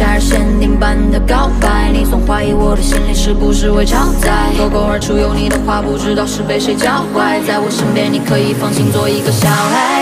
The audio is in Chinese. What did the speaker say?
夏日限定版的告白，你总怀疑我的心里是不是会超载。脱口而出有你的话，不知道是被谁教坏。在我身边，你可以放心做一个小孩。